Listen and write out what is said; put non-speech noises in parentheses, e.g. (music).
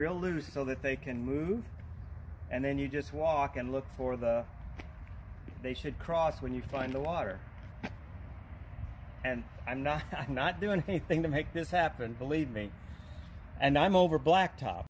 real loose so that they can move. And then you just walk and look for the they should cross when you find the water. And i'm not (laughs) i'm not doing anything to make this happen believe me. And i'm over blacktop.